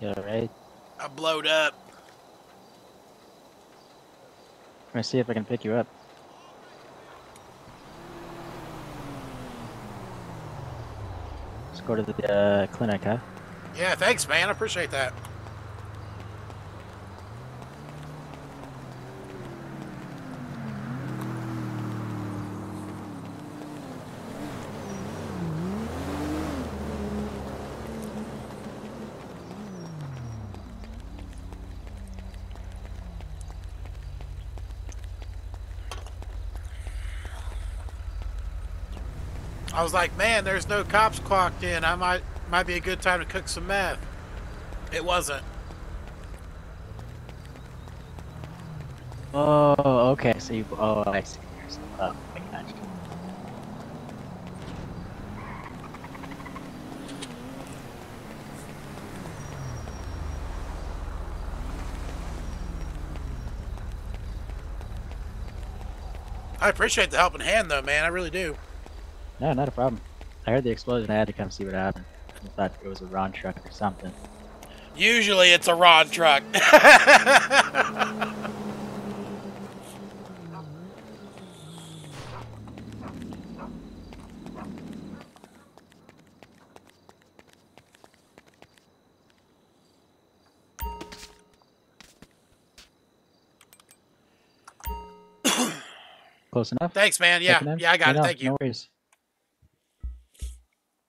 You alright? I blowed up. I'm gonna see if I can pick you up. Let's go to the uh, clinic, huh? Yeah, thanks, man. I appreciate that. I was like, man, there's no cops clocked in. I might might be a good time to cook some meth. It wasn't. Oh, okay. So you. Oh, I see. Oh, I got you. I appreciate the helping hand, though, man. I really do. No, not a problem. I heard the explosion. I had to come see what happened. I thought it was a Ron truck or something. Usually it's a Ron truck. Close enough? Thanks, man. Yeah, yeah, I got No, it. Thank you. No worries.